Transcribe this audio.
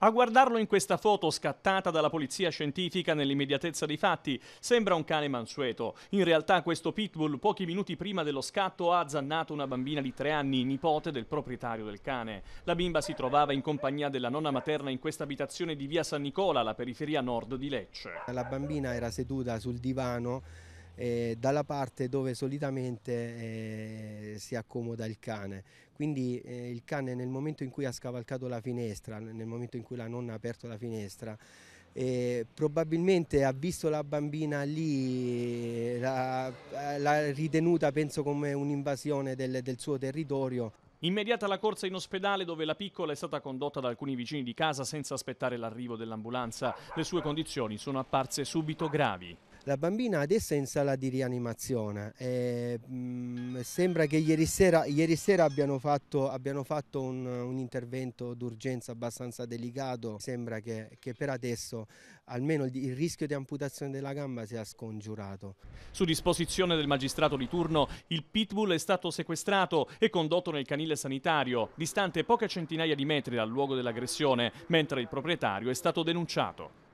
A guardarlo in questa foto scattata dalla polizia scientifica nell'immediatezza dei fatti, sembra un cane mansueto. In realtà questo pitbull pochi minuti prima dello scatto ha azzannato una bambina di tre anni, nipote del proprietario del cane. La bimba si trovava in compagnia della nonna materna in questa abitazione di via San Nicola, alla periferia nord di Lecce. La bambina era seduta sul divano eh, dalla parte dove solitamente eh, si accomoda il cane. Quindi eh, il cane nel momento in cui ha scavalcato la finestra, nel momento in cui la nonna ha aperto la finestra, eh, probabilmente ha visto la bambina lì, l'ha ritenuta penso come un'invasione del, del suo territorio. Immediata la corsa in ospedale dove la piccola è stata condotta da alcuni vicini di casa senza aspettare l'arrivo dell'ambulanza. Le sue condizioni sono apparse subito gravi. La bambina adesso è in sala di rianimazione e mh, mm, sembra che ieri sera, ieri sera abbiano fatto, abbiano fatto un, un, intervento d'urgenza abbastanza delicato, sembra che, che per adesso almeno il, il, rischio di amputazione della gamba sia scongiurato. Su disposizione del magistrato di turno il pitbull è stato sequestrato e condotto nel canile sanitario, distante poche centinaia di metri dal luogo dell'aggressione, mentre il proprietario è stato denunciato.